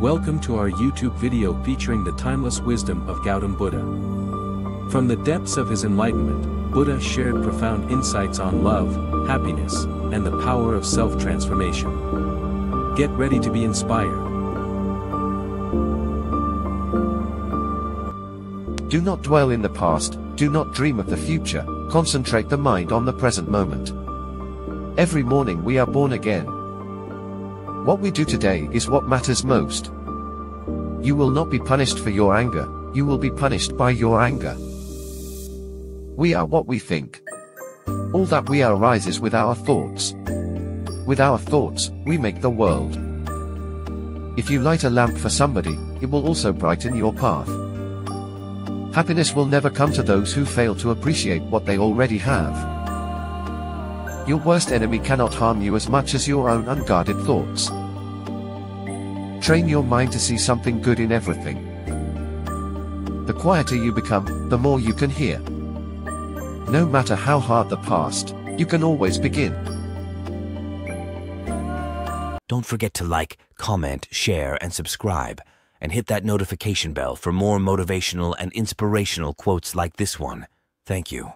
Welcome to our YouTube video featuring the timeless wisdom of Gautam Buddha. From the depths of his enlightenment, Buddha shared profound insights on love, happiness, and the power of self-transformation. Get ready to be inspired. Do not dwell in the past, do not dream of the future, concentrate the mind on the present moment. Every morning we are born again. What we do today is what matters most. You will not be punished for your anger, you will be punished by your anger. We are what we think. All that we are arises with our thoughts. With our thoughts, we make the world. If you light a lamp for somebody, it will also brighten your path. Happiness will never come to those who fail to appreciate what they already have. Your worst enemy cannot harm you as much as your own unguarded thoughts. Train your mind to see something good in everything. The quieter you become, the more you can hear. No matter how hard the past, you can always begin. Don't forget to like, comment, share, and subscribe, and hit that notification bell for more motivational and inspirational quotes like this one. Thank you.